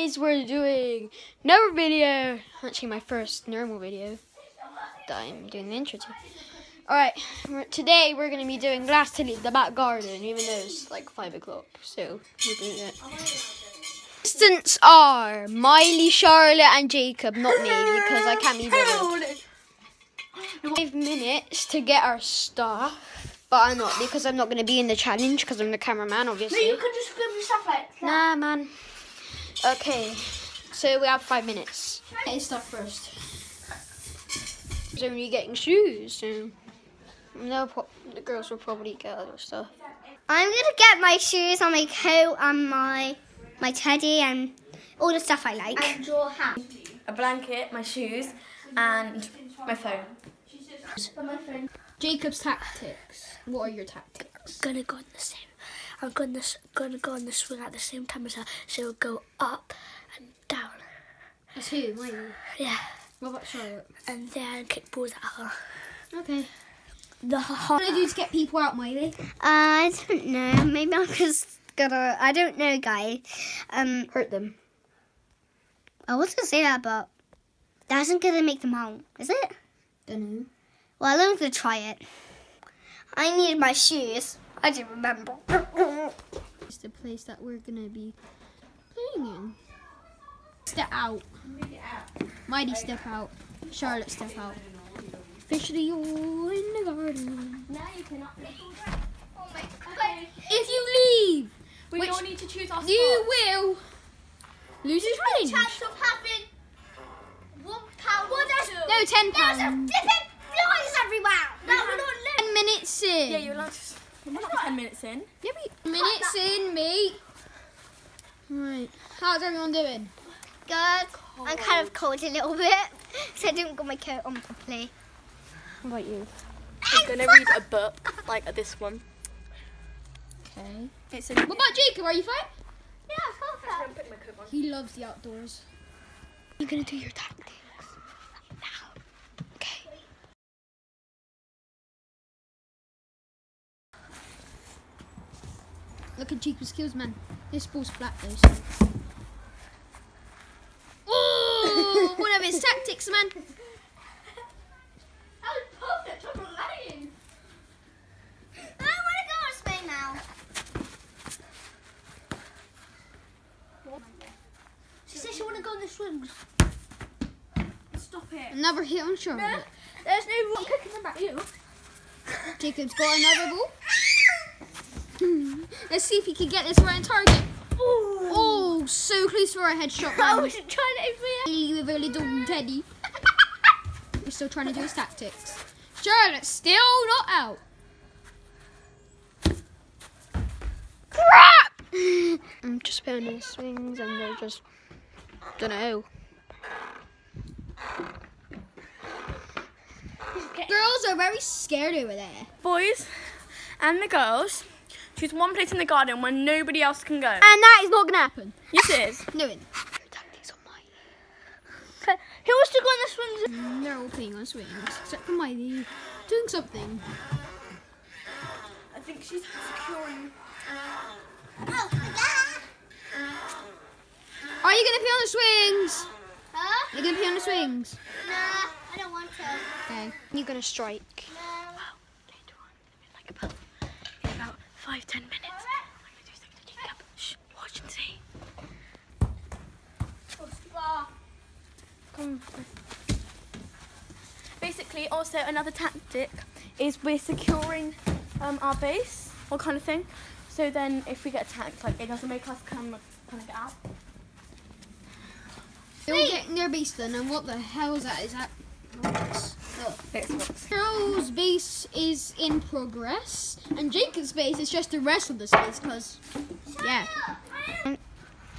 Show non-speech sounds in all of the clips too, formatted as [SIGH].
guys, we're doing another video. Actually, my first normal video that I'm doing the intro to. Alright, today we're going to be doing Last to Leave the Back Garden, even though it's like 5 o'clock, so we're doing it. Contestants are Miley, Charlotte, and Jacob, not me, because I can't be bothered. Five minutes to get our stuff, but I'm not, because I'm not going to be in the challenge, because I'm the cameraman, obviously. You could just grab your stuff like that. Nah, man. Okay, so we have five minutes. Get stuff first. So only getting shoes, so no, the girls will probably get other stuff. I'm gonna get my shoes and my coat and my my teddy and all the stuff I like. And your hat. a blanket, my shoes, and my phone. Jacob's tactics. What are your tactics? I'm gonna go on the same. I'm gonna gonna go on the swing at the same time as her, so it'll go up and down. That's who, Miley. Yeah, What about Charlotte? and then kick balls at her. Okay. The What do I do to get people out, Miley? I don't know. Maybe I'm just gonna. I don't know, guys. Um, Hurt them. I was gonna say that, but that isn't gonna make them out, is it? Don't know. Well, I'm gonna try it. I need my shoes. I do remember. [LAUGHS] It's the place that we're gonna be playing in. Step out. Miley step out. Charlotte step out. Officially you're in the garden. now you cannot. Oh my god. If you leave, We all need to choose our you will lose your challenge. of having one pound. Well, No, ten there's a pounds. flipping flies everywhere. That will not live. Ten minutes in. Yeah, you're allowed to. We're not ten minutes in. Yeah, but minutes in, mate. Right. How's everyone doing? Good. I'm kind of cold a little bit, [LAUGHS] so I didn't got my coat on properly. How about you? I'm gonna read a book like this one. Okay. It's a. What about Jacob? Are you fine? Yeah, perfect. Put my coat on. He loves the outdoors. You're gonna do your tactics Look at Jacob's skills, man. This ball's flat though. So. Oh, [LAUGHS] one of his tactics, man. That perfect. I'm lying. I want to go on She said she want to go on the swings. Stop it. Another hit on Charlotte. There's no one cooking about you. Jacob's got another ball. [LAUGHS] Let's see if he can get this right on target. Oh, so close for a headshot. I was oh, trying to aim for you. with a little [LAUGHS] teddy. He's still trying to do his tactics. Charlotte's still not out. Crap! [LAUGHS] I'm just in swings and they're just don't know. Girls are very scared over there. Boys and the girls choose one place in the garden where nobody else can go. And that is not gonna happen. Yes, it is. [LAUGHS] No, it- your tactics are mine. Who wants to go on the swings? Mm, they're all playing on swings, except for Miley doing something. I think she's securing. Uh, oh, are you gonna play on the swings? Huh? You're gonna play on the swings. Nah, I don't want to. Okay. You're gonna strike. Later on, in like about, in about five, ten minutes, I'm gonna do something to Jacob. Shh, watch and see. Come. Basically, also another tactic is we're securing um, our base, or kind of thing. So then, if we get attacked, like it doesn't make us come kind of get out. They're all getting their base done, and what the hell is that? Is that? Xbox. Girl's base is in progress, and Jacob's base is just the rest of the space, because, yeah.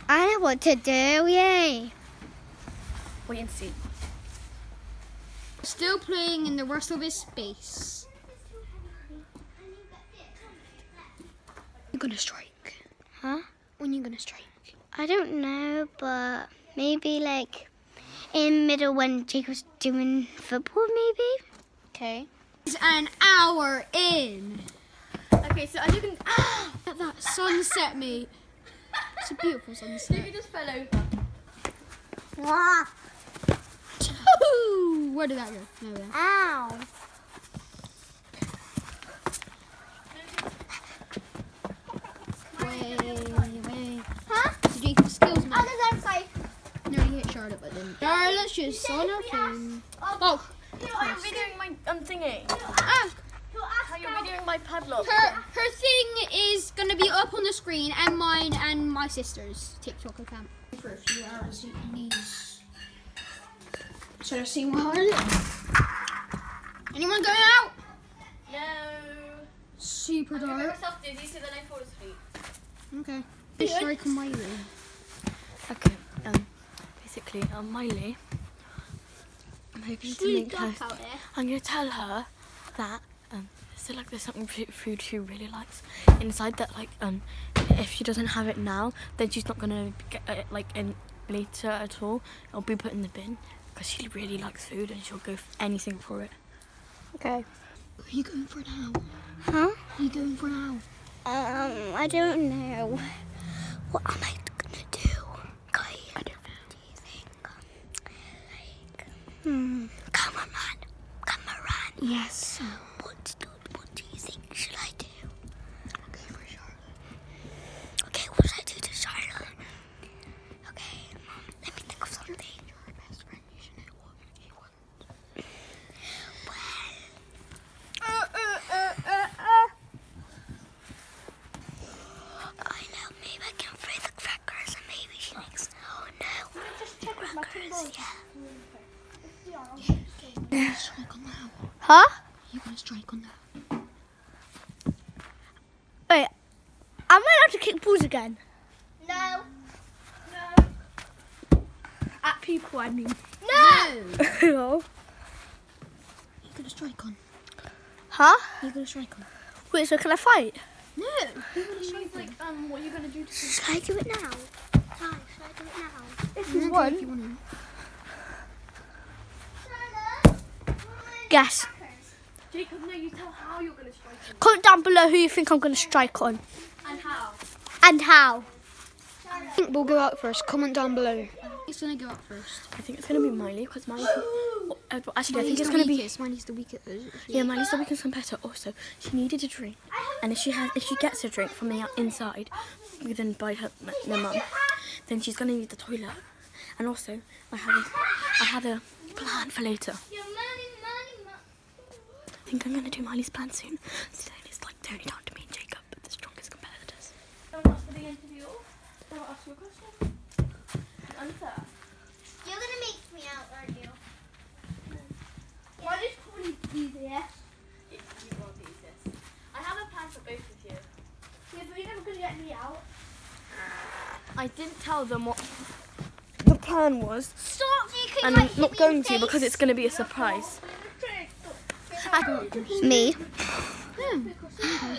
I know what to do, yay. Wait and see. Still playing in the rest of his space. You're gonna strike. Huh? When you're gonna strike? I don't know, but maybe like in middle when Jake was doing football, maybe. Okay. It's an hour in. Okay, so as you can. Ah, Look at that sunset, mate. It's a beautiful sunset. Maybe just fell over. Ooh, where did that go? Nowhere. Ow. Way, way. Huh? Did you get skills, man? On the other side. No, you hit Charlotte, but then. Charlotte's just on her phone. Oh, Are you videoing my um thingy? ah, Are you videoing my padlock? her her thing is gonna be up on the screen, and mine and my sister's TikTok account. For a few hours eating these. Should I see what Anyone going out? No. Super Make dark. myself dizzy so then I fall asleep. Okay. Strike on my way. Okay. Um. Basically, um, Miley. I'm hoping to make her. there. I'm gonna tell her that um, so like there's something food she really likes inside that like um, if she doesn't have it now, then she's not gonna get it like in later at all. It'll be put in the bin because she really likes food and she'll go for anything for it. Okay. Who are you going for now? Huh? Who are you going for now? Um, I don't know. What am I gonna do? Kai? I don't know. Do you think? Like, hmm. Cameraman. Cameraman. Yes. What do, what do you think should I do? Okay, for Charlotte. Okay, what should I do to Charlotte? Okay, Mom, let me think of something. Your best friend, you should know what he wants. Well, I know, maybe I can fry the crackers and maybe she likes. Oh no. Crackers, yeah. Strike on now. Huh? You gonna strike on now? Wait, am I allowed to kick balls again? No. No. At people, I mean. No. No. [LAUGHS] You gonna strike on? huh? You gonna strike on? Wait, so can I fight? No. You're gonna strike on? Like um, what are you gonna do to? Should I do it now? Hi, should I do it now? This Okay, is one. If you wanna. Yes. Jacob, no, you tell how you're gonna strike him Comment down below who you think I'm going to strike on. and how. And how. I think we'll go out first. Comment down below. Who's gonna go out first? I think it's gonna be Miley because Miley. uh, actually, I think Miley's it's gonna be. Miley's the weakest. Yeah, Miley's the weakest competitor. Also, she needed a drink, and if she has, if she gets a drink from the out- inside, then by her my mum, then she's gonna need the toilet. And also, I have a, I have a plan for later. I think I'm gonna do Miley's plan soon. So then it's like only down to me and Jacob, but the strongest competitors. And what's for the interview? Can I ask you a question? Answer. You're going to make me out, aren't you? Mine is probably easier. You want these, yes. I have a plan for both of you. Yeah, but you're never going to get me out. I didn't tell them what the plan was, Stop, you can and I'm not going to because it's going to be a surprise. [LAUGHS] Me. Yeah.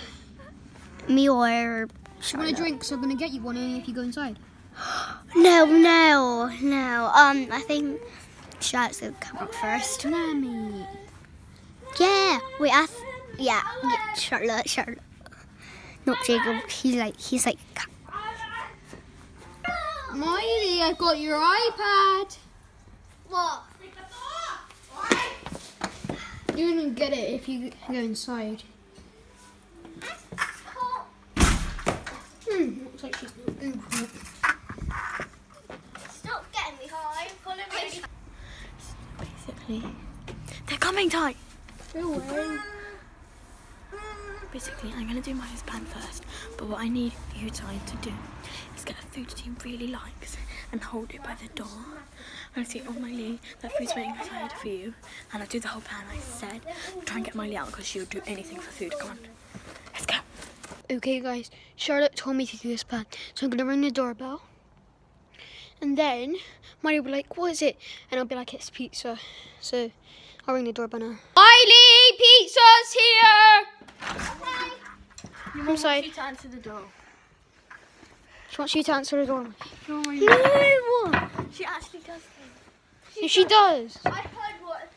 Me or... She want a drink? So I'm gonna get you one only if you go inside. [GASPS] No, no, no. Um, I think Charlotte's going to come up first. Mammy. Yeah. Wait, I... Th- yeah, yeah, Charlotte, Charlotte. Not Jacob. He's like, he's like... Miley, I got your iPad. What? You're gonna get it if you go inside. Hmm, looks like she's not going for it. Stop getting me high. Basically, they're coming, Tye. Go away. Basically, I'm gonna do my plan first, but what I need you, Tye, to do is get a food that you really likes and hold it by the door. And see, oh Miley, that food's waiting outside for you. And I do the whole plan I said. Try and get Miley out because she'll do anything for food. Come on, let's go. Okay, guys. Charlotte told me to do this plan, so I'm gonna ring the doorbell, and then Miley will be like, "What is it?" And I'll be like, "It's pizza." So I'll ring the doorbell now. Miley, pizza's here. You I'm sorry. to answer the door. She wants you to answer the door. No. She actually does. She, she does. I heard what.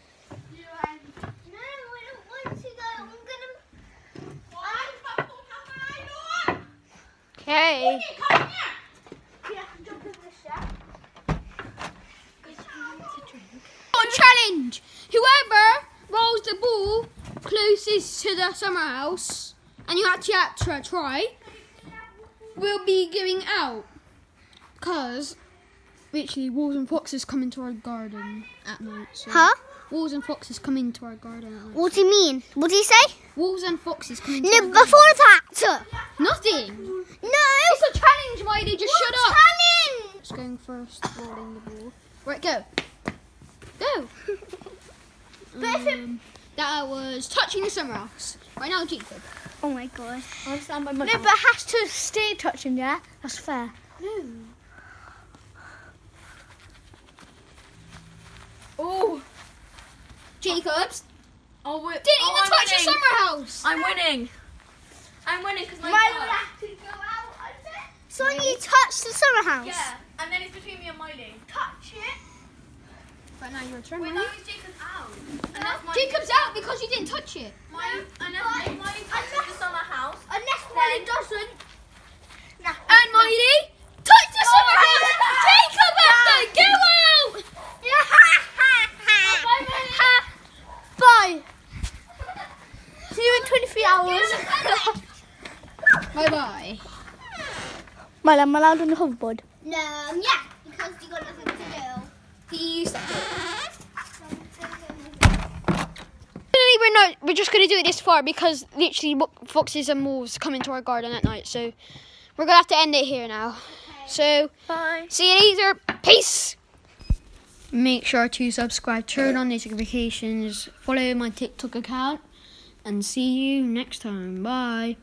Okay. Challenge! Whoever rolls the ball closest to the summer house, and you actually have to try, will be giving out. Because literally wolves and foxes come into our garden at night. So Huh? Wolves and foxes come into our garden at night. What do you mean? What do you say? Wolves and foxes come into No, our garden. before that. Nothing. No. It's a challenge, Miley. Just shut up. Challenge. Just going first, rolling the ball. Right, go. Go. [LAUGHS] Um, that was touching the summer house. Right now, Jacob. Oh my god. I'll stand by my No, but it has to stay touching, yeah? That's fair. Oh, Jacobs oh, wait. didn't oh, even I'm touch the summer house. I'm winning. I'm winning because my, card- to go out. So when you touch the summer house. Yeah, and then it's between me and Miley. Touch it. Right now, your turn. Wait, Miley. is Jacob's out. Unless Miley, Jacob's out because you didn't touch it. Miley, unless if Miley touches the summer house. Unless Miley doesn't. And Miley, touch the summer house. Jacob has to go out. Bye. See you in 23 hours. Bye bye. Miley, I'm allowed on the hoverboard. No, um, yeah, because you got nothing to do. Peace. Finally, we're not. We're just gonna do it this far because literally foxes and wolves come into our garden at night. So we're gonna have to end it here now. So Bye. see you later. Peace. Make sure to subscribe, turn on notifications, follow my TikTok account, and see you next time. Bye.